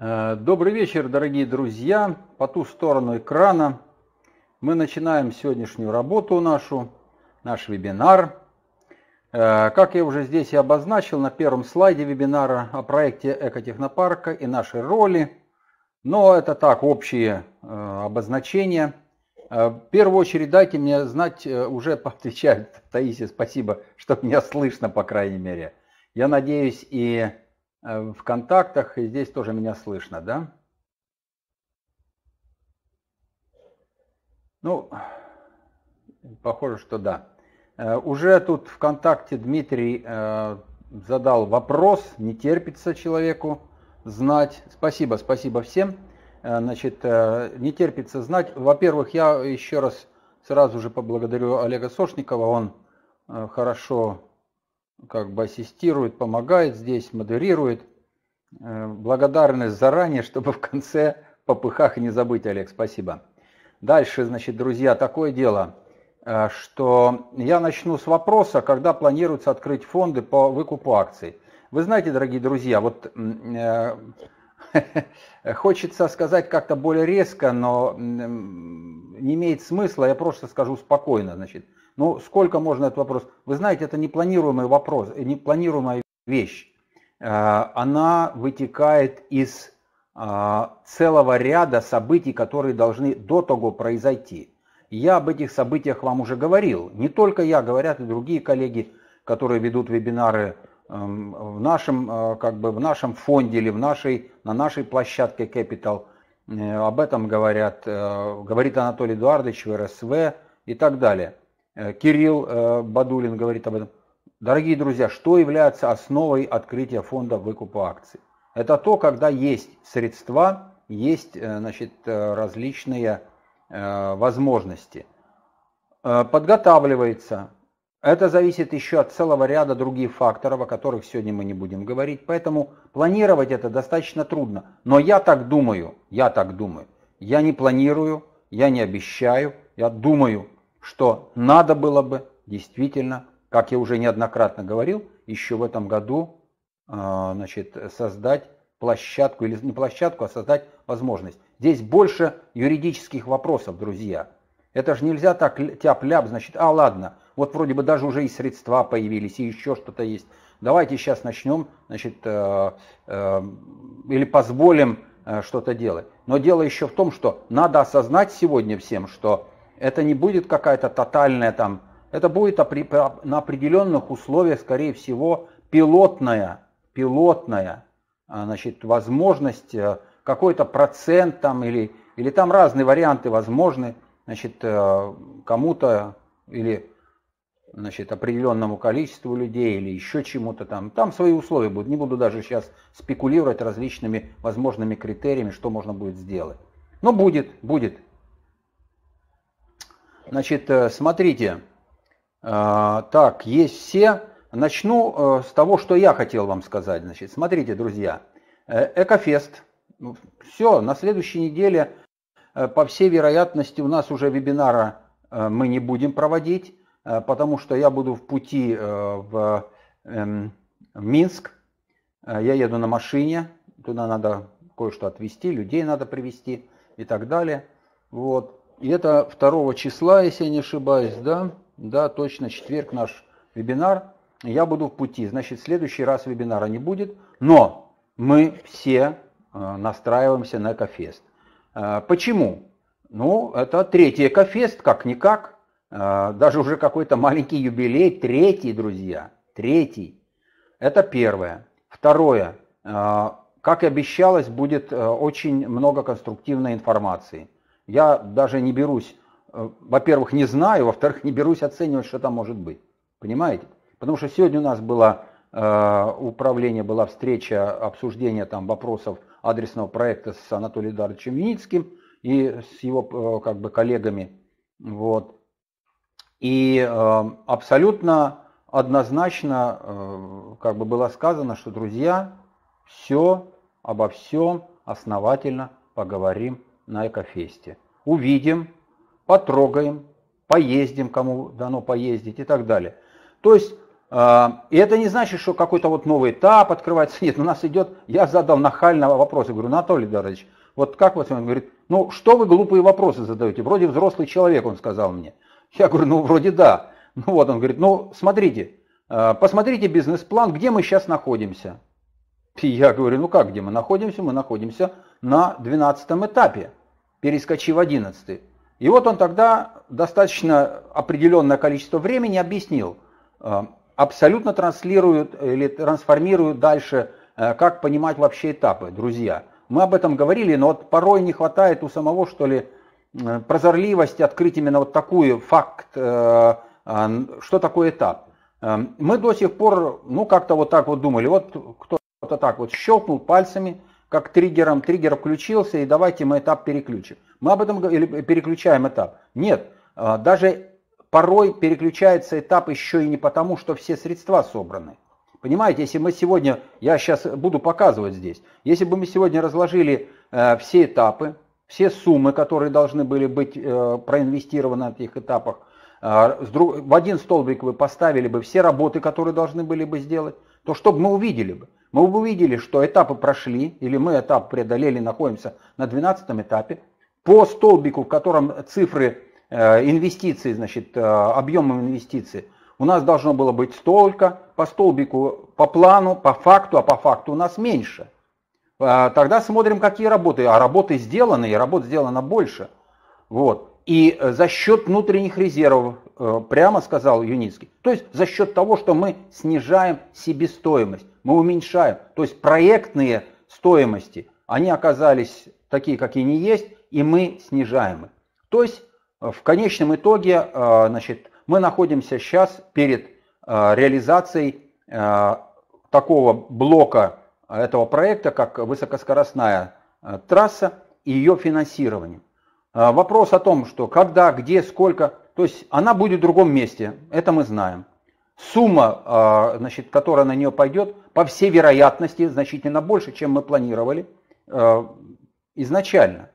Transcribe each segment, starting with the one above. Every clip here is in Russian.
Э, добрый вечер, дорогие друзья. По ту сторону экрана мы начинаем сегодняшнюю работу нашу, наш вебинар. Э, как я уже здесь и обозначил на первом слайде вебинара о проекте Экотехнопарка и нашей роли. Но это так, общие э, обозначения. В первую очередь дайте мне знать, уже отвечает Таисия, спасибо, что меня слышно, по крайней мере. Я надеюсь, и в контактах, и здесь тоже меня слышно, да? Ну, похоже, что да. Э, уже тут ВКонтакте Дмитрий э, задал вопрос, не терпится человеку знать. Спасибо, спасибо всем. Значит, не терпится знать. Во-первых, я еще раз сразу же поблагодарю Олега Сошникова. Он хорошо как бы ассистирует, помогает здесь, модерирует. Э, благодарность заранее, чтобы в конце по пыхах не забыть, Олег, спасибо. Дальше, значит, друзья, такое дело, э, что я начну с вопроса, когда планируется открыть фонды по выкупу акций. Вы знаете, дорогие друзья, вот э, хочется сказать как-то более резко, но не имеет смысла, я просто скажу спокойно, значит, ну, сколько можно этот вопрос? Вы знаете, это непланируемый вопрос, э, непланируемая вещь. Э, она вытекает из э, целого ряда событий, которые должны до того произойти. Я об этих событиях вам уже говорил. Не только я, говорят и другие коллеги, которые ведут вебинары эм, в нашем, как бы в нашем фонде или в нашей, на нашей площадке Capital. Об этом говорят, говорит Анатолий Эдуардович в РСВ и так далее. Э, Кирилл э, Бадулин говорит об этом. Дорогие друзья, что является основой открытия фонда выкупа акций? Это то, когда есть средства, есть э, значит, различные возможности. Подготавливается. Это зависит еще от целого ряда других факторов, о которых сегодня мы не будем говорить. Поэтому планировать это достаточно трудно. Но я так думаю, я так думаю. Я не планирую, я не обещаю, я думаю, что надо было бы действительно, как я уже неоднократно говорил, еще в этом году а, значит, создать площадку, или не площадку, а создать возможность. Здесь больше юридических вопросов, друзья. Это же нельзя так тяп-ляп, значит, а ладно, вот вроде бы даже уже и средства появились, и еще что-то есть. Давайте сейчас начнем, значит, э, э, или позволим э, что-то делать. Но дело еще в том, что надо осознать сегодня всем, что это не будет какая-то тотальная там, это будет на определенных условиях, скорее всего, пилотная, пилотная а, значит, возможность, э, какой-то процент там или, или там разные варианты возможны, значит, э, кому-то или значит, определенному количеству людей или еще чему-то там. Там свои условия будут. Не буду даже сейчас спекулировать различными возможными критериями, что можно будет сделать. Но будет, будет. Значит, э, смотрите, э, так, есть все. Начну с того, что я хотел вам сказать. Значит, смотрите, друзья, Экофест. Все, на следующей неделе, по всей вероятности, у нас уже вебинара мы не будем проводить, потому что я буду в пути в, эм, в Минск. Я еду на машине, туда надо кое-что отвезти, людей надо привезти и так далее. Вот. И это 2 числа, если я не ошибаюсь, да? Да, точно, четверг наш вебинар. Я буду в пути. Значит, в следующий раз вебинара не будет. Но мы все э, настраиваемся на Экофест. Э, почему? Ну, это третий Экофест, как-никак. Э, даже уже какой-то маленький юбилей. Третий, друзья. Третий. Это первое. Второе. Как и обещалось, будет очень много конструктивной информации. Я даже не берусь, э, во-первых, не знаю, во-вторых, не берусь оценивать, что там может быть. Понимаете? Потому что сегодня у нас было э, управление, была встреча, обсуждение там вопросов адресного проекта с Анатолием Эдуардовичем Виницким и с его э, как бы коллегами. Вот. И э, абсолютно однозначно э, как бы было сказано, что, друзья, все обо всем основательно поговорим на Экофесте. Увидим, потрогаем, поездим, кому дано поездить и так далее. То есть И это не значит, что какой-то вот новый этап открывается. Нет, у нас идет, я задал нахального вопроса, говорю, Анатолий Дарович, вот как вот он говорит, ну что вы глупые вопросы задаете, вроде взрослый человек, он сказал мне. Я говорю, ну вроде да. Ну вот, он говорит, ну смотрите, посмотрите бизнес-план, где мы сейчас находимся. И я говорю, ну как, где мы находимся? Мы находимся на 12 этапе, перескочив в 11. И вот он тогда достаточно определенное количество времени объяснил, э, абсолютно транслируют или трансформируют дальше, э, как понимать вообще этапы, друзья. Мы об этом говорили, но вот порой не хватает у самого, что ли, э, прозорливости открыть именно вот такой факт, что такое этап. Мы до сих пор, ну, как-то вот так вот думали, вот кто-то так вот щелкнул пальцами, как триггером, триггер включился, и давайте мы этап переключим. Мы об этом или переключаем этап. Нет, а, даже порой переключается этап еще и не потому, что все средства собраны. Понимаете, если мы сегодня, я сейчас буду показывать здесь, если бы мы сегодня разложили э, все этапы, все суммы, которые должны были быть э, проинвестированы на этих этапах, э, в один столбик вы поставили бы все работы, которые должны были бы сделать, то что бы мы увидели бы? Мы бы увидели, что этапы прошли, или мы этап преодолели, находимся на 12 этапе. По столбику, в котором цифры э, инвестиций, значит, э, объемом инвестиций, у нас должно было быть столько, по столбику, по плану, по факту, а по факту у нас меньше. Э, тогда смотрим, какие работы. А работы сделаны, и работ сделано больше. Вот. И за счет внутренних резервов, прямо сказал Юницкий, то есть за счет того, что мы снижаем себестоимость мы уменьшаем. То есть проектные стоимости, они оказались такие, какие не есть, и мы снижаем их. То есть в конечном итоге э, значит, мы находимся сейчас перед э, реализацией такого блока этого проекта, как высокоскоростная трасса и ее финансированием. Вопрос о том, что когда, где, сколько, то есть она будет в другом месте, это мы знаем. Сумма, значит, которая на нее пойдет, по всей вероятности, значительно больше, чем мы планировали изначально.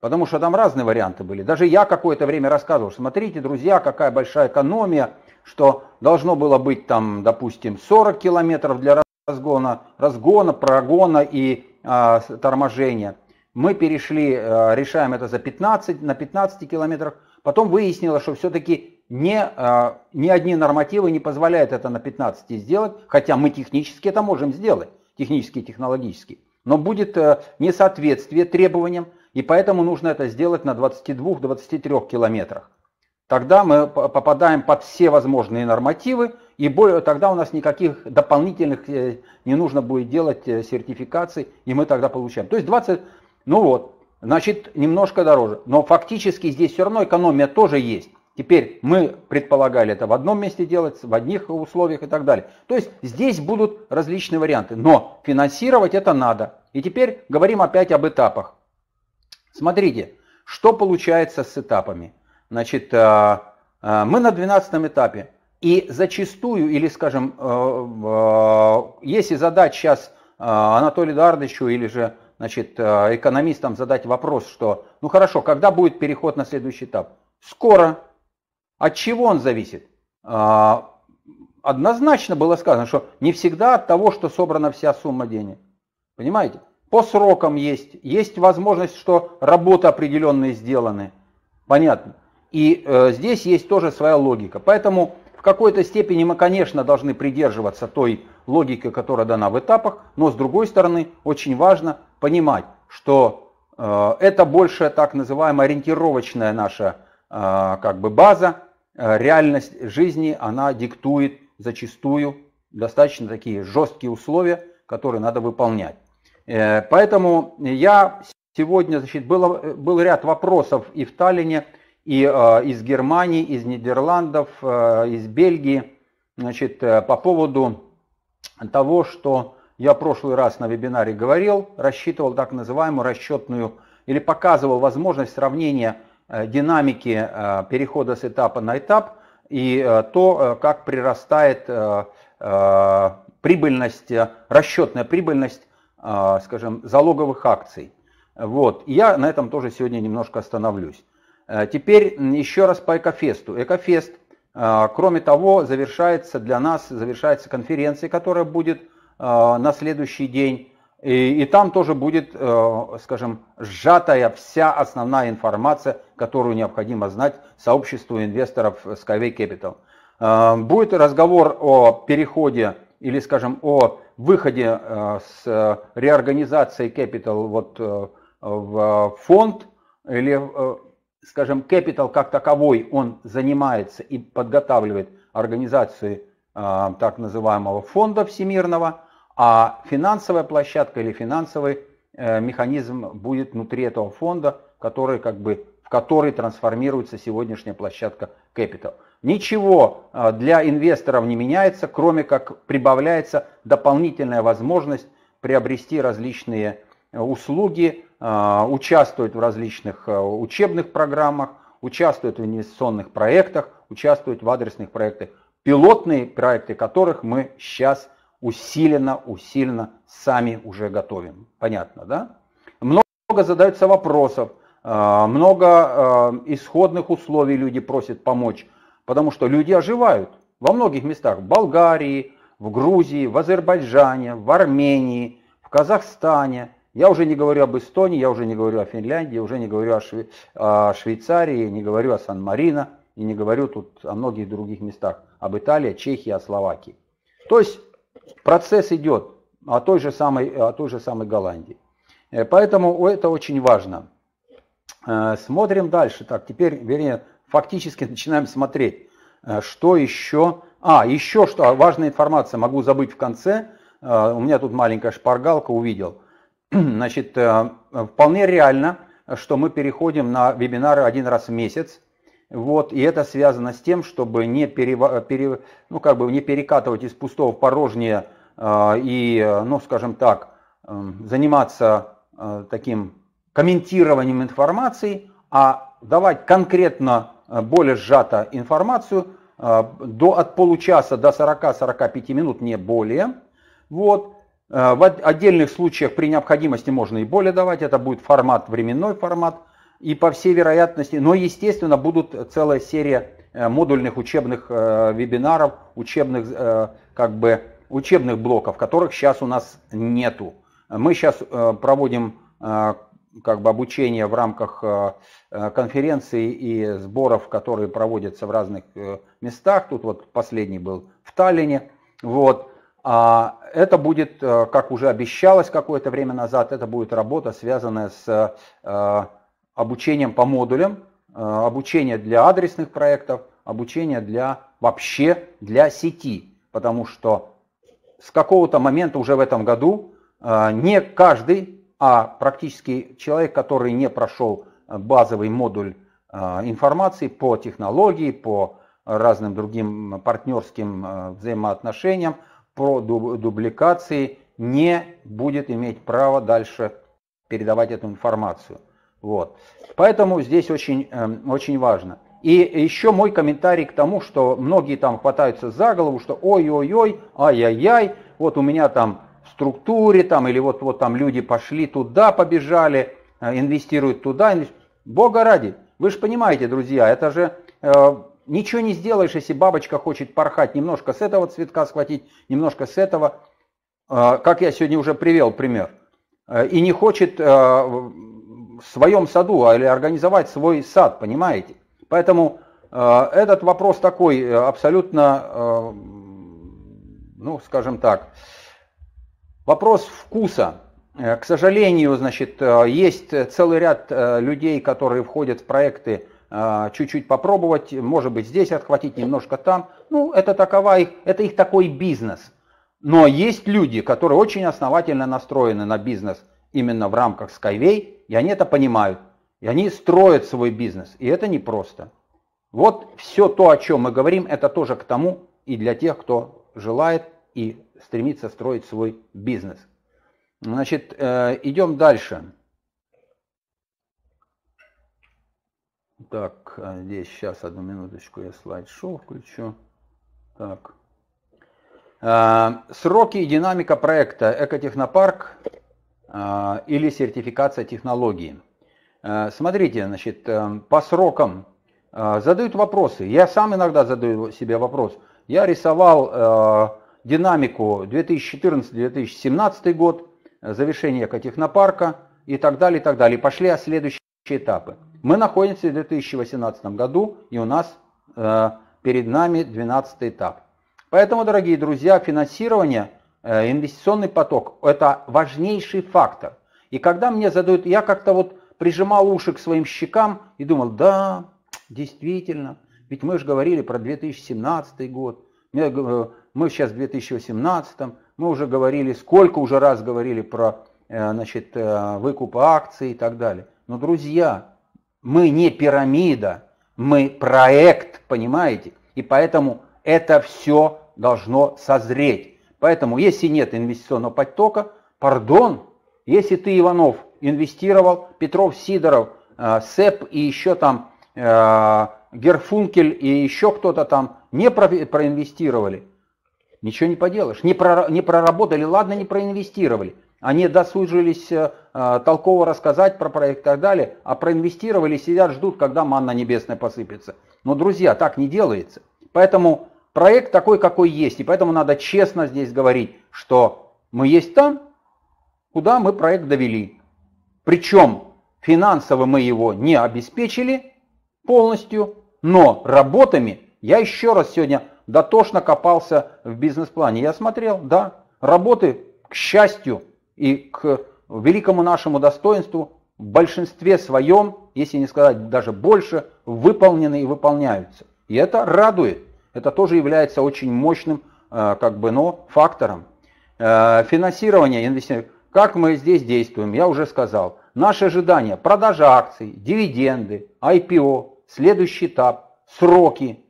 Потому что там разные варианты были. Даже я какое-то время рассказывал, смотрите, друзья, какая большая экономия, что должно было быть там, допустим, 40 километров для разгона, разгона, прогона и а, торможения. Мы перешли, а, решаем это за 15, на 15 километрах. Потом выяснилось, что все-таки не, а, ни одни нормативы не позволяют это на 15 сделать, хотя мы технически это можем сделать, технически и технологически. Но будет э, несоответствие требованиям, и поэтому нужно это сделать на 22-23 километрах. Тогда мы попадаем под все возможные нормативы, и более, тогда у нас никаких дополнительных э, не нужно будет делать э, сертификаций, и мы тогда получаем. То есть 20, ну вот, значит, немножко дороже. Но фактически здесь все равно экономия тоже есть. Теперь мы предполагали это в одном месте делать, в одних условиях и так далее. То есть здесь будут различные варианты, но финансировать это надо. И теперь говорим опять об этапах. Смотрите, что получается с этапами. Значит, э, э, мы на 12 этапе. И зачастую, или скажем, э, если задать сейчас Анатолию Дардычу или же значит, экономистам задать вопрос, что ну хорошо, когда будет переход на следующий этап? Скоро, от чего он зависит? Однозначно было сказано, что не всегда от того, что собрана вся сумма денег. Понимаете? По срокам есть, есть возможность, что работы определенные сделаны. Понятно. И э, здесь есть тоже своя логика. Поэтому в какой-то степени мы, конечно, должны придерживаться той логики, которая дана в этапах, но с другой стороны очень важно понимать, что э, это больше так называемая ориентировочная наша э, как бы база, Э, реальность жизни, она диктует зачастую достаточно такие жесткие условия, которые надо выполнять. Э, поэтому я сегодня, значит, было, был ряд вопросов и в Таллине, и э, из Германии, из Нидерландов, из Бельгии, значит, по поводу того, что я в прошлый раз на вебинаре говорил, рассчитывал так называемую расчетную или показывал возможность сравнения Э, динамики э, перехода с этапа на этап и э, то, как прирастает прибыльность, расчетная прибыльность, скажем, залоговых акций. Вот. Я на этом тоже сегодня немножко остановлюсь. Теперь еще раз по Экофесту. Экофест Кроме того, завершается для нас, завершается конференция, которая будет на следующий день. И, и там тоже будет, скажем, сжатая вся основная информация, которую необходимо знать сообществу инвесторов Skyway Capital. Будет разговор о переходе или, скажем, о выходе с реорганизацией Capital вот в фонд или, э, скажем, Capital как таковой, он занимается и подготавливает организации э, так называемого фонда всемирного, а финансовая площадка или финансовый э, механизм будет внутри этого фонда, который как бы в который трансформируется сегодняшняя площадка Capital. Ничего для инвесторов не меняется, кроме как прибавляется дополнительная возможность приобрести различные услуги, а, участвует в различных а, учебных программах, участвует в инвестиционных проектах, участвует в адресных проектах. Пилотные проекты которых мы сейчас усиленно, усиленно сами уже готовим. Понятно, да? Много задаются вопросов, а, много исходных условий люди просят помочь, потому что люди оживают во многих местах. В Болгарии, в Грузии, в Азербайджане, в Армении, в Казахстане – я уже не говорю об Эстонии, я уже не говорю о Финляндии, уже не говорю о, Шве... о Швейцарии, не говорю о Сан-Марино и не говорю тут о многих других местах, об Италии, Чехии, о Словакии. То есть процесс идет о той же самой, о той же самой Голландии. Э, поэтому это очень важно. Э, смотрим дальше. Так, теперь, вернее, фактически начинаем смотреть, э, что еще. А, еще что, важная информация, могу забыть в конце. У меня тут маленькая шпаргалка, увидел. Значит, э, вполне реально, что мы переходим на вебинары один раз в месяц. Вот, и это связано с тем, чтобы не, пере, пере, ну, как бы не перекатывать из пустого в порожнее э, и, ну, скажем так, э, заниматься таким комментированием информации, а давать конкретно более сжато информацию до, от получаса до 40-45 минут, не более. Вот. Э, в отдельных случаях при необходимости можно и более давать, это будет формат, временной формат, и по всей вероятности, но естественно будут целая серия э, модульных учебных э, вебинаров, учебных, как бы, учебных блоков, которых сейчас у нас нету. Мы сейчас проводим как бы обучение в рамках конференций и сборов, которые проводятся в разных местах. Тут вот последний был в Таллине. Вот. А это будет, э, как уже обещалось какое-то время назад, это будет работа, связанная с э, обучением по модулям, э, обучение для адресных проектов, обучение для вообще для сети. Потому что с какого-то момента уже в этом году не каждый, а практически человек, который не прошел базовый модуль информации по технологии, по разным другим партнерским взаимоотношениям, про дубликации не будет иметь права дальше передавать эту информацию. Вот. Поэтому здесь очень, очень важно. И еще мой комментарий к тому, что многие там хватаются за голову, что ой-ой-ой, ай-яй-яй, вот у меня там структуре там, или вот, вот там люди пошли туда, побежали, э, инвестируют туда. Бога ради, вы же понимаете, друзья, это же э, Ничего не сделаешь, если бабочка хочет порхать, немножко с этого цветка схватить, немножко с этого, а, как я сегодня уже привел пример, а, и не хочет а, в своем саду или организовать свой сад, понимаете? Поэтому этот вопрос такой абсолютно, ну, скажем так, вопрос вкуса. К сожалению, значит, есть целый ряд людей, которые входят в проекты чуть-чуть попробовать, может быть здесь отхватить, немножко там. Ну, это такова их, это их такой бизнес. Но есть люди, которые очень основательно настроены на бизнес именно в рамках Skyway, и они это понимают. И они строят свой бизнес, и это непросто. Вот все то, о чем мы говорим, это тоже к тому и для тех, кто желает и стремится строить свой бизнес. Значит, э, идем дальше. Так, а здесь сейчас одну минуточку я слайд-шоу включу. Так. А, сроки и динамика проекта Экотехнопарк а, или сертификация технологии. Смотрите, значит, э, по срокам задают вопросы. Я сам иногда задаю себе вопрос. Я рисовал динамику 2014-2017 год, завершение экотехнопарка и так далее, и так далее. Пошли следующие этапы. Мы находимся в 2018 году, и у нас э, перед нами 12 этап. Поэтому, дорогие друзья, финансирование, э, инвестиционный поток – это важнейший фактор. И когда мне задают, я как-то вот прижимал уши к своим щекам и думал, да, действительно, ведь мы же говорили про 2017 год, э, мы сейчас в 2018, мы уже говорили, сколько уже раз говорили про э, значит, выкуп акций и так далее. Но, друзья, мы не пирамида, мы проект, понимаете? И поэтому это все должно созреть. Поэтому, если нет инвестиционного потока, пардон, если ты, Иванов, инвестировал, Петров, Сидоров, э, СЭП и еще там э, Герфункель и еще кто-то там не проинвестировали, ничего не поделаешь. Не, не проработали, ладно, не проинвестировали. Они досужились э, э, толково рассказать про проект и так далее, а проинвестировали, сидят, ждут, когда манна небесная посыпется. Но, друзья, так не делается. Поэтому проект такой, какой есть. И поэтому надо честно здесь говорить, что мы есть там, куда мы проект довели. Причем финансово мы его не обеспечили полностью, но работами, я еще раз сегодня дотошно копался в бизнес-плане. Я смотрел, да, работы, к счастью, и к великому нашему достоинству в большинстве своем, если не сказать даже больше, выполнены и выполняются. И это радует. Это тоже является очень мощным э, как бы, но, фактором. Э, финансирование инвестиций. Как мы здесь действуем, я уже сказал. Наши ожидания, продажа акций, дивиденды, IPO, следующий этап, сроки.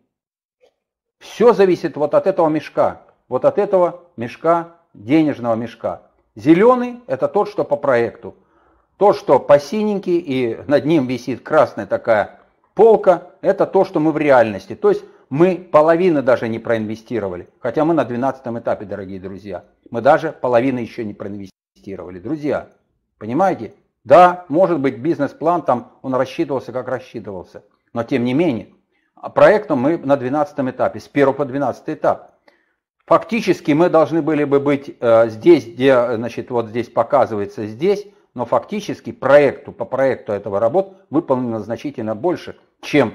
Все зависит вот от этого мешка, вот от этого мешка, денежного мешка. Зеленый – это тот, что по проекту. То, что по синенький и над ним висит красная такая полка, это то, что мы в реальности. То есть мы половины даже не проинвестировали. Хотя мы на 12 этапе, дорогие друзья. Мы даже половины еще не проинвестировали. Друзья, понимаете? Да, может быть бизнес-план там, он рассчитывался как рассчитывался. Но тем не менее, проектом мы на 12 этапе, с 1 по 12 этап. Фактически мы должны были бы быть э, здесь, где, значит, вот здесь показывается здесь, но фактически проекту, по проекту этого работ выполнено значительно больше, чем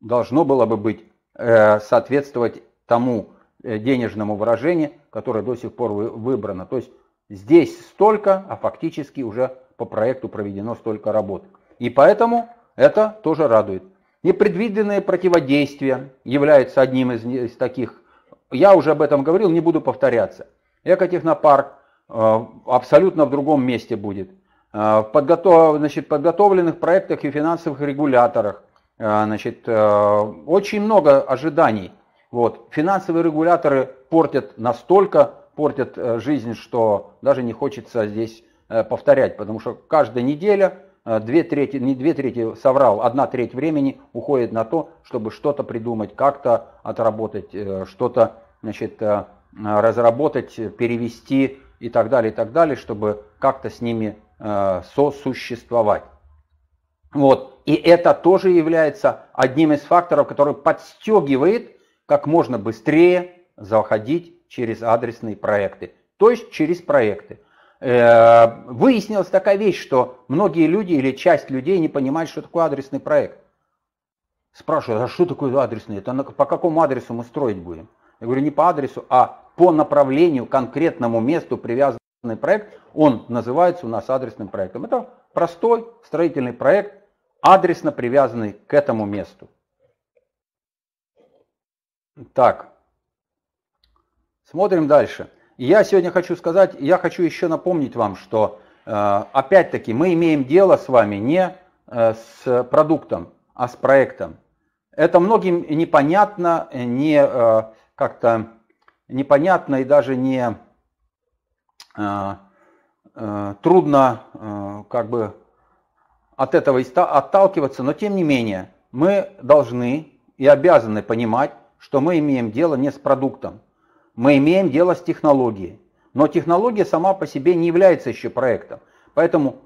должно было бы быть э, соответствовать тому э, денежному выражению, которое до сих пор выбрано. То есть здесь столько, а фактически уже по проекту проведено столько работ. И поэтому это тоже радует. Непредвиденные противодействия являются одним из, из таких я уже об этом говорил, не буду повторяться. Экотехнопарк э, абсолютно в другом месте будет. Э, в подготов, значит, подготовленных проектах и финансовых регуляторах э, значит, очень много ожиданий. Вот. Финансовые регуляторы портят настолько, портят жизнь, что даже не хочется здесь повторять, потому что каждая неделя две трети, не две трети соврал, одна треть времени уходит на то, чтобы что-то придумать, как-то отработать, что-то значит, э, разработать, перевести и так далее, и так далее, чтобы как-то с ними э, сосуществовать. Вот. И это тоже является одним из факторов, который подстегивает как можно быстрее заходить через адресные проекты, то есть через проекты. Э, выяснилась такая вещь, что многие люди или часть людей не понимают, что такое адресный проект. Спрашивают, а что такое адресный? Это по какому адресу мы строить будем? Я говорю не по адресу, а по направлению, конкретному месту привязанный проект, он называется у нас адресным проектом. Это простой строительный проект, адресно привязанный к этому месту. Так, смотрим дальше. Я сегодня хочу сказать, я хочу еще напомнить вам, что э, опять-таки мы имеем дело с вами не э, с продуктом, а с проектом. Это многим непонятно, не э, как-то непонятно и даже не трудно как бы от этого отталкиваться, но тем не менее мы должны и обязаны понимать, что мы имеем дело не с продуктом, мы имеем дело с технологией. Но технология сама по себе не является еще проектом. Поэтому,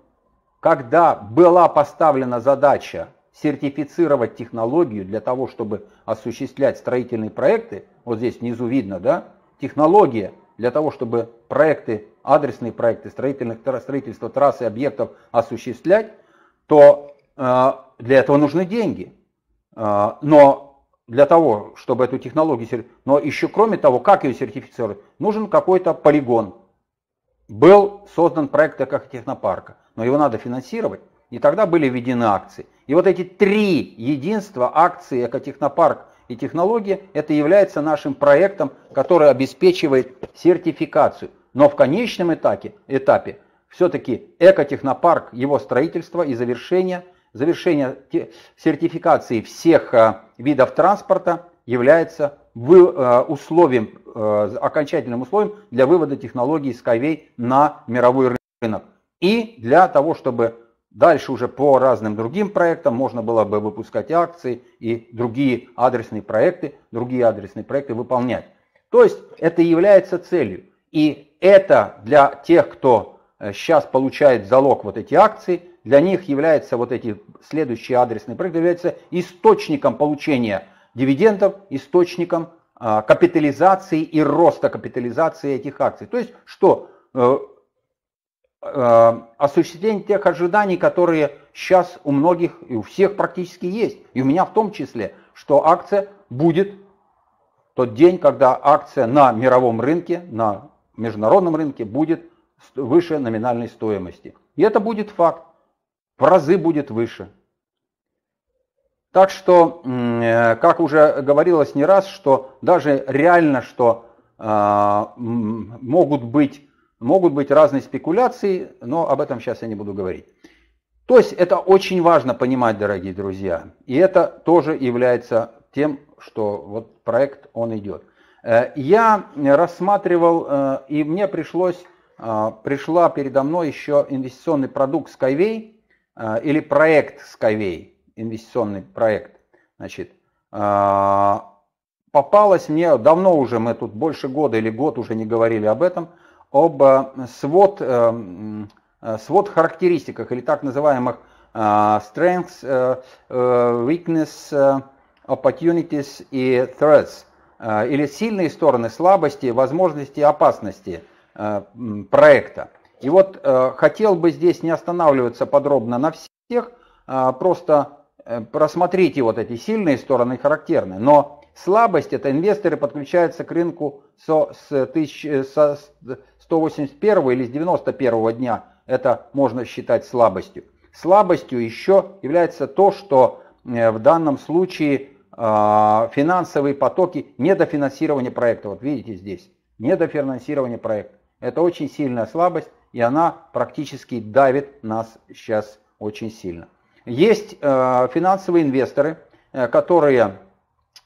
когда была поставлена задача сертифицировать технологию для того, чтобы осуществлять строительные проекты, вот здесь внизу видно, да, технология для того, чтобы проекты, адресные проекты строительных, строительства трасс и объектов осуществлять, то э, для этого нужны деньги. Э, но для того, чтобы эту технологию, но еще кроме того, как ее сертифицировать, нужен какой-то полигон. Был создан проект экотехнопарка, но его надо финансировать, и тогда были введены акции. И вот эти три единства, акции, экотехнопарк и технология, это является нашим проектом, который обеспечивает сертификацию. Но в конечном этапе, этапе все-таки экотехнопарк, его строительство и завершение, завершение сертификации всех э, видов транспорта является э, условием, э, окончательным условием для вывода технологий Skyway на мировой рынок. И для того, чтобы Дальше уже по разным другим проектам можно было бы выпускать акции и другие адресные проекты, другие адресные проекты выполнять. То есть это является целью. И это для тех, кто сейчас э, получает залог вот эти акции, для них является вот эти следующие адресные проекты, являются источником получения дивидендов, источником а, капитализации и роста капитализации этих акций. То есть что? Э, Э, осуществление тех ожиданий, которые сейчас у многих и у всех практически есть, и у меня в том числе, что акция будет тот день, когда акция на мировом рынке, на международном рынке будет выше номинальной стоимости. И это будет факт, в разы будет выше. Так что, э, как уже говорилось не раз, что даже реально, что э, могут быть Могут быть разные спекуляции, но об этом сейчас я не буду говорить. То есть это очень важно понимать, дорогие друзья. И это тоже является тем, что вот проект, он идет. Э, я рассматривал, э, и мне пришлось, э, пришла передо мной еще инвестиционный продукт Skyway, или проект Skyway, инвестиционный проект. Значит, попалось мне, давно уже мы тут больше года или год уже не говорили об этом, об свод, э, э, свод характеристиках или так называемых э, strengths, weakness, opportunities и threats, или сильные стороны, слабости, возможности, опасности проекта. И вот хотел бы здесь не останавливаться подробно на всех, просто просмотрите вот эти сильные стороны характерные, но слабость это инвесторы подключаются к рынку со, с, тысяч, со 181 или с 91 дня это можно считать слабостью. Слабостью еще является то, что э, в данном случае а, финансовые потоки недофинансирования проекта. Вот видите здесь, недофинансирование проекта. Это очень сильная слабость, и она практически давит нас сейчас очень сильно. Есть э, финансовые инвесторы, э, которые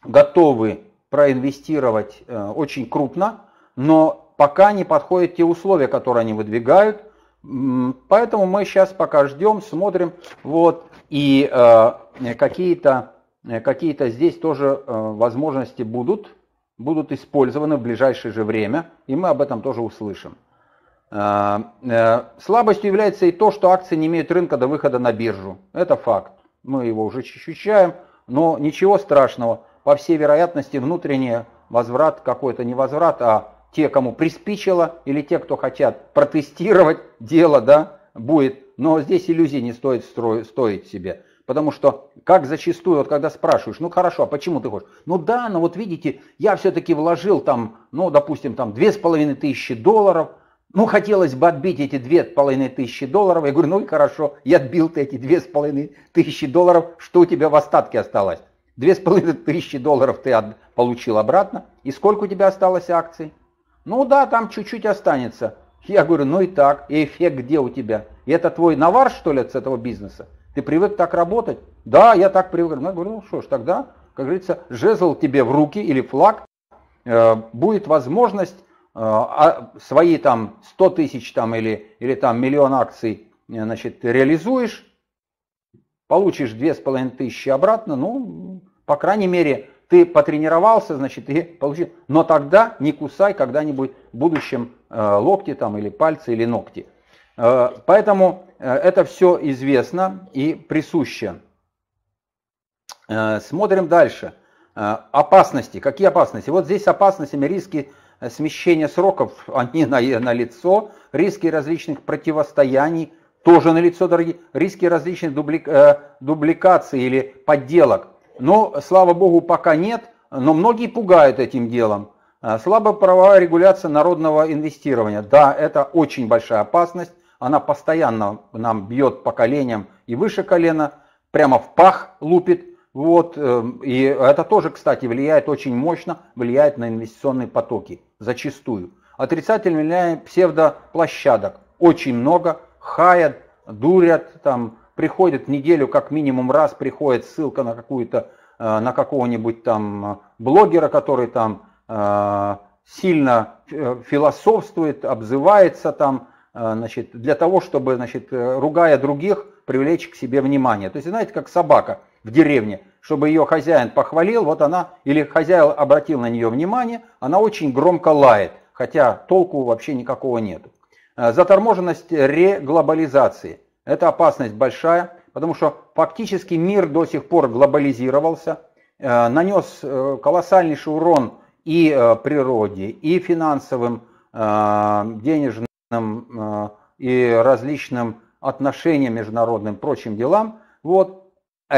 готовы проинвестировать очень крупно, но пока не подходят те условия, которые они выдвигают. Поэтому мы сейчас пока ждем, смотрим. Вот, и э, какие-то э, какие здесь тоже э, возможности будут, будут использованы в ближайшее же время, и мы об этом тоже услышим. Э, э, слабостью является и то, что акции не имеют рынка до выхода на биржу. Это факт. Мы его уже ощущаем, но ничего страшного. По всей вероятности внутренний возврат какой-то не возврат, а те, кому приспичило, или те, кто хотят протестировать дело, да, будет. Но здесь иллюзий не стоит строить, стоить себе. Потому что, как зачастую, вот когда спрашиваешь, ну хорошо, а почему ты хочешь? Ну да, но вот видите, я все-таки вложил там, ну допустим, там две с половиной тысячи долларов, ну хотелось бы отбить эти две с половиной тысячи долларов. Я говорю, ну и хорошо, я отбил ты эти две с половиной тысячи долларов, что у тебя в остатке осталось? Две с половиной тысячи долларов ты от, получил обратно, и сколько у тебя осталось акций? Ну да, там чуть-чуть останется. Я говорю, ну и так, и эффект где у тебя? И это твой навар, что ли, с этого бизнеса? Ты привык так работать? Да, я так привык. Ну, я говорю, ну что ж, тогда, как говорится, жезл тебе в руки или флаг, э, будет возможность свои там 100 тысяч там или, или там миллион акций э, значит, реализуешь, получишь две с половиной тысячи обратно, ну, по крайней мере, ты потренировался, значит, и получил. Но тогда не кусай когда-нибудь в будущем э, локти там, или пальцы, или ногти. Э, поэтому это все известно и присуще Смотрим дальше. Опасности. Какие опасности? Вот здесь опасностями риски смещения сроков, они на, на лицо, риски различных противостояний, тоже на лицо, дорогие, риски различных дублик, э, дубликаций или подделок. Но, слава богу, пока нет, но многие пугают этим делом. Э, слабая правовая регуляция народного инвестирования. Да, это очень большая опасность. Она постоянно нам бьет по коленям и выше колена, прямо в пах лупит. Вот, э, и это тоже, кстати, влияет очень мощно, влияет на инвестиционные потоки, зачастую. Отрицательно влияет псевдоплощадок. Очень много, хаят, дурят, там, приходят неделю как минимум раз, приходит ссылка на какую-то, э, на какого-нибудь там блогера, который там э, сильно философствует, обзывается там, значит, для того, чтобы, значит, ругая других, привлечь к себе внимание. То есть, знаете, как собака – в деревне, чтобы ее хозяин похвалил, вот она, или хозяин обратил на нее внимание, она очень громко лает, хотя толку вообще никакого нет. Э, заторможенность реглобализации. Это опасность большая, потому что фактически мир до сих пор глобализировался, э, нанес э, колоссальнейший урон и природе, и финансовым, денежным, и различным отношениям международным, прочим делам. Вот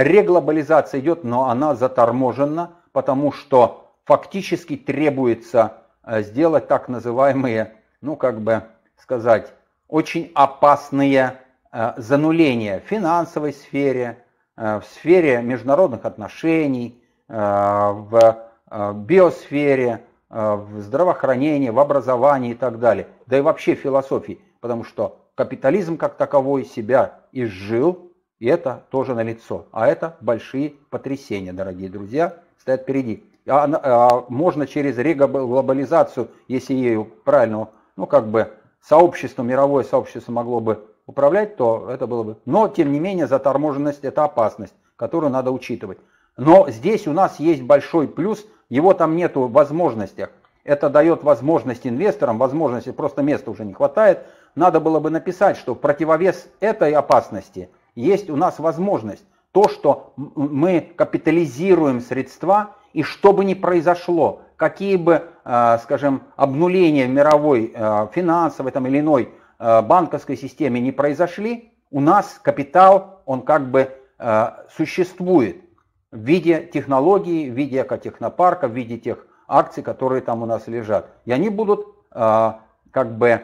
реглобализация идет, но она заторможена, потому что фактически требуется э, сделать так называемые, ну как бы сказать, очень опасные э, зануления в финансовой сфере, э, в сфере международных отношений, в биосфере, в здравоохранении, в образовании и так далее, да и вообще философии, потому что капитализм как таковой себя изжил, и это тоже налицо. А это большие потрясения, дорогие друзья, стоят впереди. А, а, можно через реглобализацию, если ею правильно, ну как бы сообщество, мировое сообщество могло бы управлять, то это было бы. Но, тем не менее, заторможенность – это опасность, которую надо учитывать. Но здесь у нас есть большой плюс, его там нету в возможностях. Это дает возможность инвесторам, возможности, просто места уже не хватает. Надо было бы написать, что противовес этой опасности – есть у нас возможность. То, что мы капитализируем средства, и что бы ни произошло, какие бы, э, скажем, обнуления в мировой э, финансовой там, или иной э, банковской системе не произошли, у нас капитал, он как бы существует в виде технологий, в виде экотехнопарка, в виде тех акций, которые там у нас лежат. И они будут как бы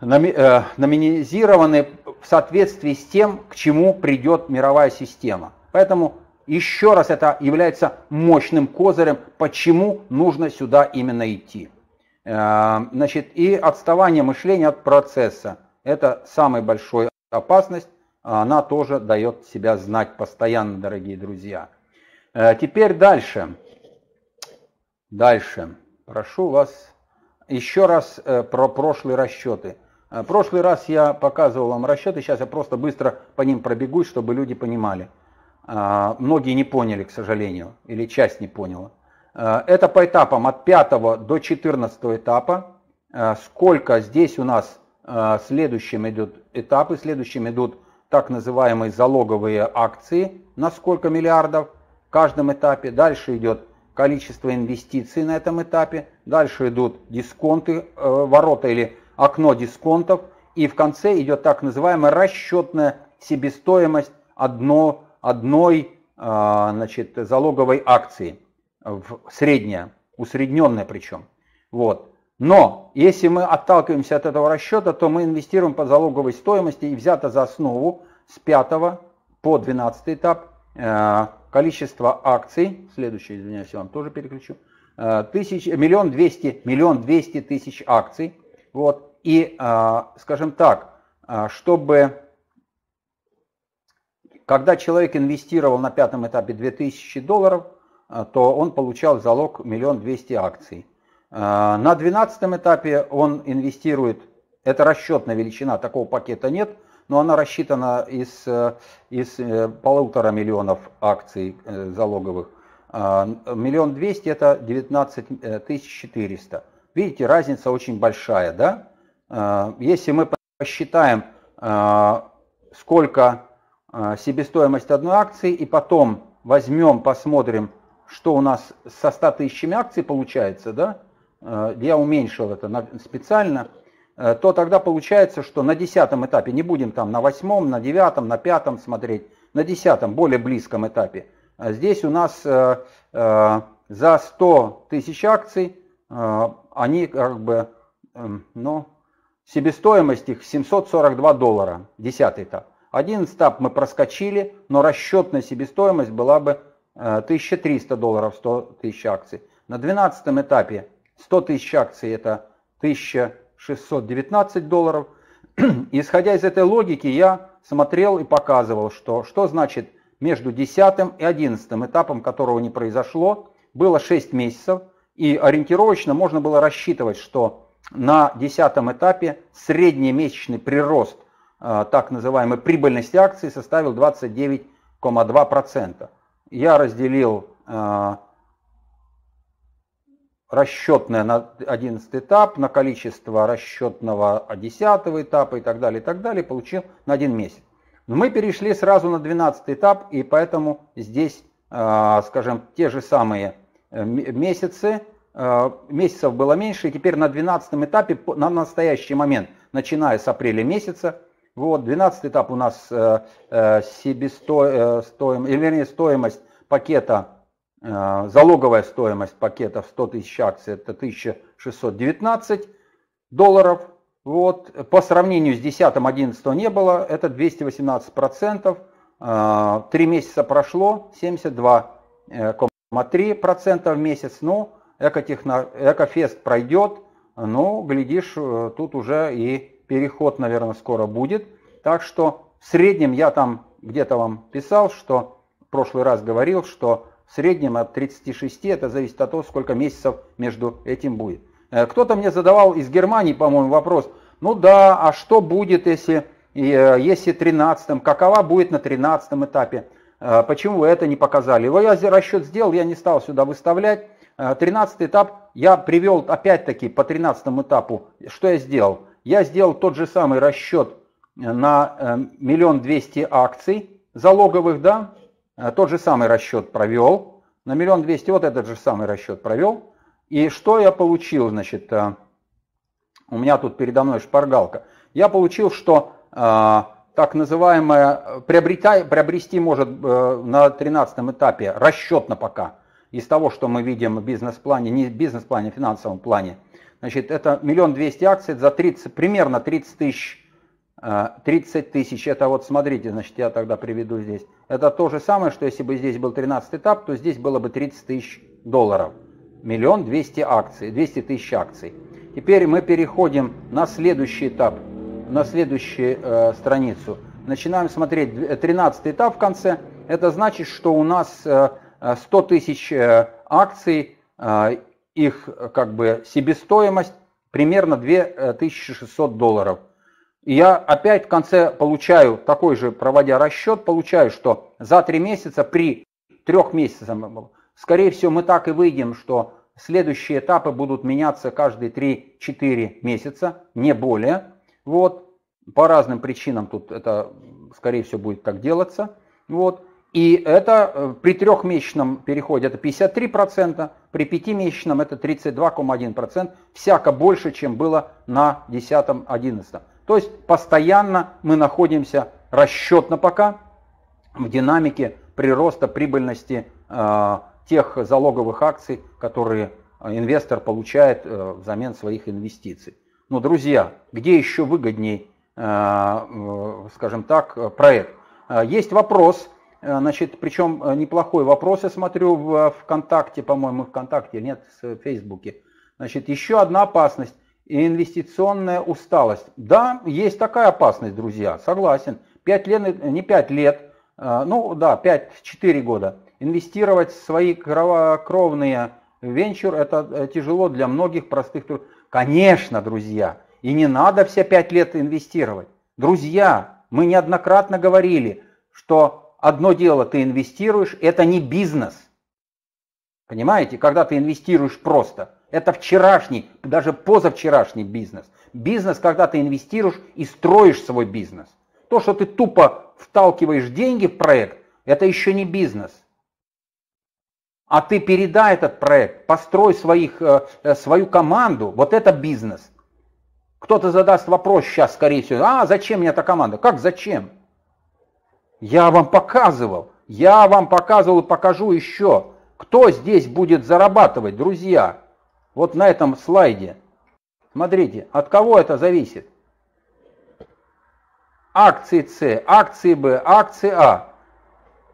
номинизированы в соответствии с тем, к чему придет мировая система. Поэтому еще раз это является мощным козырем, почему нужно сюда именно идти. Э, значит, и отставание мышления от процесса. Это самая большая опасность. Она тоже дает себя знать постоянно, дорогие друзья. Э, теперь дальше. Дальше. Прошу вас еще раз э, про прошлые расчеты. Э, прошлый раз я показывал вам расчеты, сейчас я просто быстро по ним пробегусь, чтобы люди понимали. Э, многие не поняли, к сожалению, или часть не поняла. Э, это по этапам от 5 до 14 этапа. Сколько здесь у нас следующим идут этапы, следующим идут так называемые залоговые акции на сколько миллиардов в каждом этапе. Дальше идет количество инвестиций на этом этапе. Дальше идут дисконты, ворота или окно дисконтов, и в конце идет так называемая расчетная себестоимость одно, одной а, значит, залоговой акции, средняя, усредненная причем. Вот. Но если мы отталкиваемся от этого расчета, то мы инвестируем по залоговой стоимости и взято за основу с 5 по 12 этап э, количество акций, следующий, извиняюсь, я вам тоже переключу, э, тысяч, миллион двести, миллион двести тысяч акций. Вот. И, а, скажем так, а, чтобы, когда человек инвестировал на пятом этапе 2000 долларов, а, то он получал залог миллион двести акций. На двенадцатом этапе он инвестирует, это расчетная величина, такого пакета нет, но она рассчитана из, из э, полутора миллионов акций э, залоговых. Миллион двести это 19 э, тысяч четыреста. Видите, разница очень большая, да? Э, если мы посчитаем, э, сколько э, себестоимость одной акции и потом возьмем, посмотрим, что у нас со 100 тысячами акций получается, да, я уменьшил это специально, то тогда получается, что на десятом этапе, не будем там на восьмом, на девятом, на пятом смотреть, на десятом, более близком этапе, здесь у нас за 100 тысяч акций, они как бы, эм, ну, себестоимость их 742 доллара, десятый этап. Один этап мы проскочили, но расчетная себестоимость была бы 1300 э, долларов 100 тысяч акций. На 12 этапе 100 тысяч акций это 1619 долларов. Исходя из этой логики, я смотрел и показывал, что, что значит между 10 и 11 этапом, которого не произошло, было 6 месяцев, и ориентировочно можно было рассчитывать, что на 10 этапе средний месячный прирост Э, так называемой прибыльности акций составил 29,2%. Я разделил э, расчетное на 11 этап, на количество расчетного 10 этапа и так далее, и так далее, получил на один месяц. Но мы перешли сразу на 12 этап, и поэтому здесь, э, скажем, те же самые месяцы, месяцев было меньше, и теперь на 12 этапе, на настоящий момент, начиная с апреля месяца, вот, 12 этап у нас э, э, себестоимость, э, или вернее стоимость пакета, э, залоговая стоимость пакета в 100 тысяч акций это 1619 долларов. Вот, по сравнению с 10-11 не было, это 218 процентов. Э, три месяца прошло, 72,3 процента в месяц. Ну, экотехно, экофест пройдет, ну, глядишь, э, тут уже и переход, наверное, скоро будет. Так что в среднем я там где-то вам писал, что в прошлый раз говорил, что в среднем от 36 это зависит от того, сколько месяцев между этим будет. Э, кто-то мне задавал из Германии, по-моему, вопрос, ну да, а что будет, если, э, если 13 какова будет на 13 этапе? Почему вы это не показали? Его я расчет сделал, я не стал сюда выставлять. 13 этап я привел опять-таки по 13 этапу. Что я сделал? я сделал тот же самый расчет на э, миллион двести акций залоговых, да, э, тот же самый расчет провел, на миллион двести, вот этот же самый расчет провел. И что я получил, значит, э, у меня тут передо мной шпаргалка. Я получил, что так называемое приобретя, приобрести может на 13 этапе расчетно пока из того, что мы видим в бизнес-плане, не в бизнес-плане, а в финансовом плане – Значит, это миллион двести акций за 30, примерно 30 тысяч. 30 э, тысяч, это вот смотрите, значит, я тогда приведу здесь. Это то же самое, что если бы здесь был 13 этап, то здесь было бы 30 тысяч долларов. Миллион двести акций, 200 тысяч акций. Теперь мы переходим на следующий этап, на следующую э, страницу. Начинаем смотреть 13 этап в конце. Это значит, что у нас э, 100 тысяч э, акций э, их как бы себестоимость примерно 2600 долларов. Я опять в конце получаю, такой же проводя расчет, получаю, что за три месяца при трех месяцах, скорее всего, мы так и выйдем, что следующие этапы будут меняться каждые 3-4 месяца, не более. Вот. По разным причинам тут это, скорее всего, будет так делаться. Вот. И это э, при трехмесячном переходе это 53%, при пятимесячном это 32,1%, всяко больше, чем было на 10-11. То есть постоянно мы находимся расчетно пока в динамике прироста прибыльности э, тех залоговых акций, которые инвестор получает э, взамен своих инвестиций. Но, друзья, где еще выгодней, э, э, скажем так, проект? Э, есть вопрос, Э, значит, причем э, неплохой вопрос, я смотрю в ВКонтакте, по-моему, ВКонтакте, нет, в Фейсбуке. Значит, еще одна опасность – инвестиционная усталость. Да, есть такая опасность, друзья, согласен. 5 лет, не 5 лет, э, ну да, 5-4 года. Инвестировать в свои кровные венчур – это тяжело для многих простых. Конечно, друзья, и не надо все 5 лет инвестировать. Друзья, мы неоднократно говорили, что одно дело ты инвестируешь, это не бизнес. Понимаете, когда ты инвестируешь просто. Это вчерашний, даже позавчерашний бизнес. Бизнес, когда ты инвестируешь и строишь свой бизнес. То, что ты тупо вталкиваешь деньги в проект, это еще не бизнес. А ты передай этот проект, построй своих, э, э, свою команду, вот это бизнес. Кто-то задаст вопрос сейчас, скорее всего, а зачем мне эта команда? Как зачем? Я вам показывал, я вам показывал и покажу еще, кто здесь будет зарабатывать, друзья. Вот на этом слайде. Смотрите, от кого это зависит? Акции С, акции Б, акции А.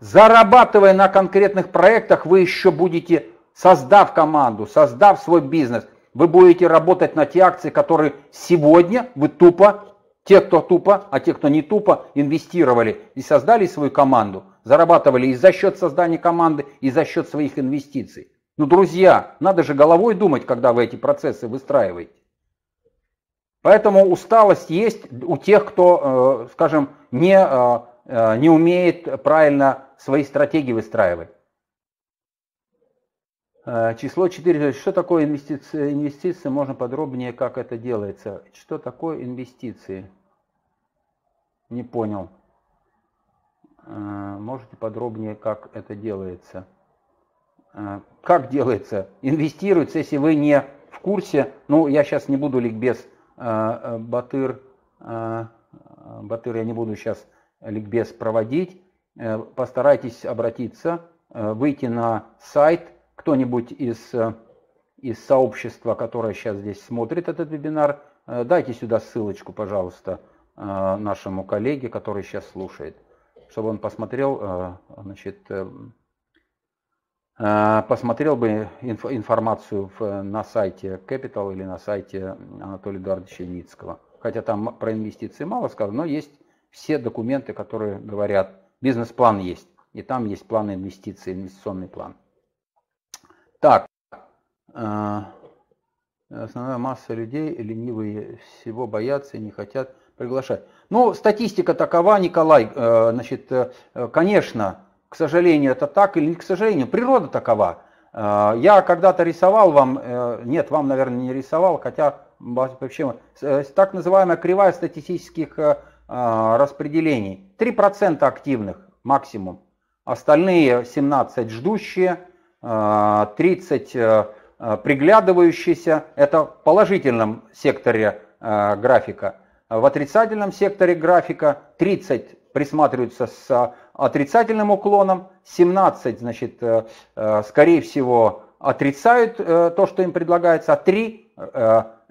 Зарабатывая на конкретных проектах, вы еще будете, создав команду, создав свой бизнес, вы будете работать на те акции, которые сегодня вы тупо, те, кто тупо, а те, кто не тупо, инвестировали и создали свою команду, зарабатывали и за счет создания команды, и за счет своих инвестиций. Ну, друзья, надо же головой думать, когда вы эти процессы выстраиваете. Поэтому усталость есть у тех, кто, э, скажем, не, э, э, не умеет правильно свои стратегии выстраивать. Число 4. Что такое инвестиции? Инвестиции, можно подробнее, как это делается. Что такое инвестиции? Не понял. Можете подробнее, как это делается? Как делается? Инвестируется, если вы не в курсе. Ну, я сейчас не буду ликбез Батыр, Батыр я не буду сейчас ликбез проводить, э, постарайтесь обратиться, э, выйти на сайт, кто-нибудь из, э, из сообщества, которое сейчас здесь смотрит этот вебинар, дайте сюда ссылочку, пожалуйста, нашему коллеге, который сейчас слушает, чтобы он посмотрел, значит, Э, посмотрел бы информацию на сайте Capital или на сайте Анатолия Эдуардовича Ницкого. Хотя там про инвестиции мало сказано, но есть все документы, которые говорят, бизнес-план есть, и там есть план инвестиций, инвестиционный план. Так, э, основная масса людей ленивые всего боятся и не хотят приглашать. Ну, статистика такова, Николай, э, значит, конечно, к сожалению, это так или не к сожалению, природа такова. Э, я когда-то рисовал вам, э, нет, вам, наверное, не рисовал, хотя вообще э, так называемая кривая статистических распределений. 3% активных максимум, остальные 17 ждущие, 30 приглядывающиеся, это в положительном секторе графика. В отрицательном секторе графика 30 присматриваются с отрицательным уклоном, 17, значит, э, э, скорее всего, отрицают э, то, что им предлагается, а 3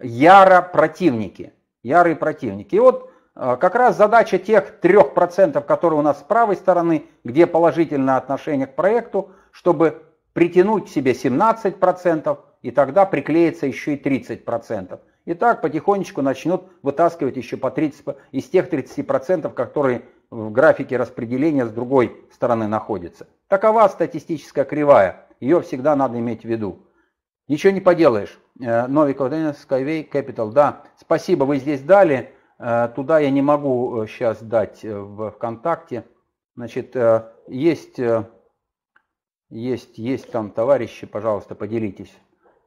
яро противники. Ярые противники. И вот как раз задача тех 3%, которые у нас с правой стороны, где положительное отношение к проекту, чтобы притянуть к себе 17%, и тогда приклеится еще и 30%. И так потихонечку начнут вытаскивать еще по 30, из тех 30%, которые в графике распределения с другой стороны находится. Такова статистическая кривая, ее всегда надо иметь в виду. Ничего не поделаешь. Э, Новиков, Skyway Capital, да, спасибо, вы здесь дали. Э, туда я не могу сейчас э, дать в ВКонтакте. Значит, есть, есть, есть там товарищи, пожалуйста, поделитесь.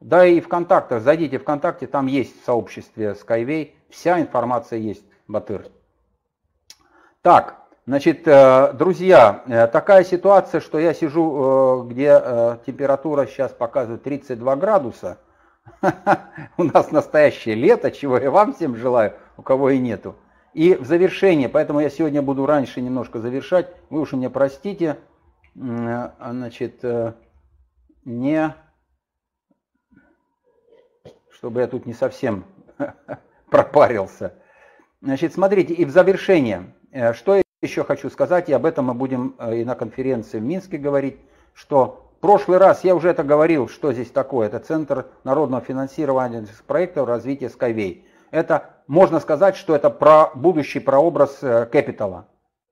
Да и ВКонтакте, зайдите в ВКонтакте, там есть в сообществе Skyway, вся информация есть, Батыр. Так, значит, э, друзья, э, такая ситуация, что я сижу, э, где температура сейчас показывает 32 градуса. У нас настоящее лето, чего я вам всем желаю, у кого и нету. И в завершение, поэтому я сегодня буду раньше немножко завершать, вы уж меня простите, значит, не, чтобы я тут не совсем пропарился. Значит, смотрите, и в завершение, Э, что я еще хочу сказать, и об этом мы будем э, и на конференции в Минске говорить, что в прошлый раз я уже это говорил, что здесь такое. Это Центр народного финансирования проектов развития Skyway. Это, можно сказать, что это про будущий прообраз Капитала.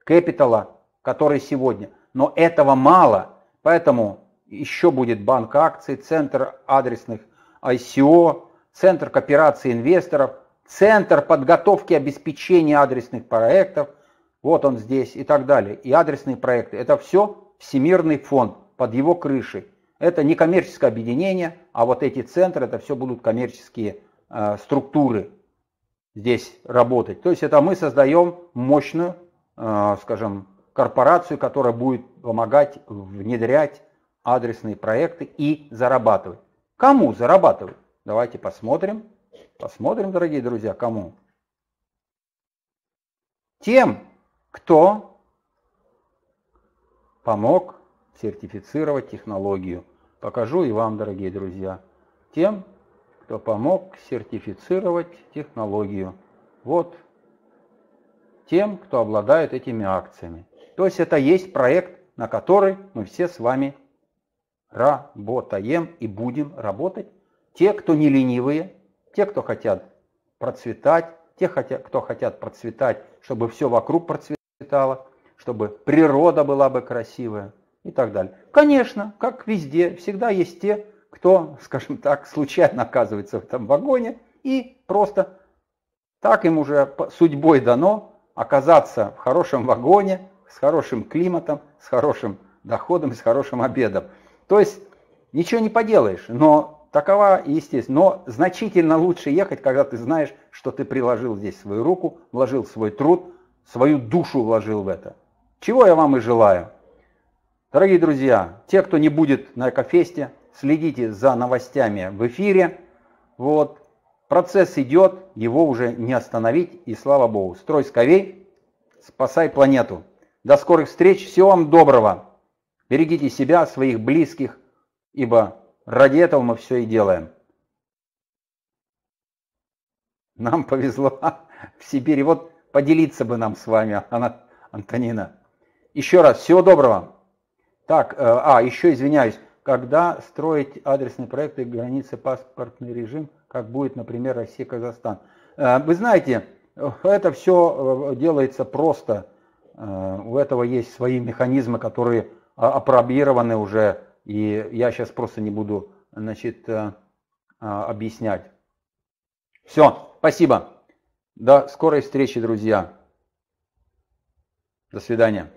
Капитала, который сегодня. Но этого мало, поэтому еще будет банк акций, центр адресных ICO, центр кооперации инвесторов, центр подготовки обеспечения адресных проектов – вот он здесь и так далее, и адресные проекты. Это все Всемирный фонд под его крышей. Это не коммерческое объединение, а вот эти центры, это все будут коммерческие э, структуры здесь работать. То есть это мы создаем мощную скажем, корпорацию, которая будет помогать внедрять адресные проекты и зарабатывать. Кому зарабатывать? Давайте посмотрим. Посмотрим, дорогие друзья, кому. Тем, кто помог сертифицировать технологию. Покажу и вам, дорогие друзья. Тем, кто помог сертифицировать технологию. Вот тем, кто обладает этими акциями. То есть это есть проект, на который мы все с вами работаем и будем работать. Те, кто не ленивые, те, кто хотят процветать, те, кто хотят процветать, чтобы все вокруг процветало, чтобы природа была бы красивая и так далее. Конечно, как везде, всегда есть те, кто, скажем так, случайно оказывается в этом вагоне и просто так им уже судьбой дано оказаться в хорошем вагоне, с хорошим климатом, с хорошим доходом, с хорошим обедом. То есть ничего не поделаешь, но такова естественно. Но значительно лучше ехать, когда ты знаешь, что ты приложил здесь свою руку, вложил свой труд, свою душу вложил в это. Чего я вам и желаю. Дорогие друзья, те, кто не будет на Экофесте, следите за новостями в эфире. Вот. Процесс идет, его уже не остановить, и слава богу. Строй сковей, спасай планету. До скорых встреч, всего вам доброго. Берегите себя, своих близких, ибо ради этого мы все и делаем. Нам повезло в Сибири. Вот поделиться бы нам с вами, Антонина. Еще раз, всего доброго. Так, э, а, еще извиняюсь, когда строить адресные проекты границы паспортный режим, как будет, например, Россия-Казахстан. Э, вы знаете, это все э, делается просто. У этого есть свои механизмы, которые опробированы уже, и я сейчас просто не буду значит, объяснять. Все, спасибо. До скорой встречи, друзья. До свидания.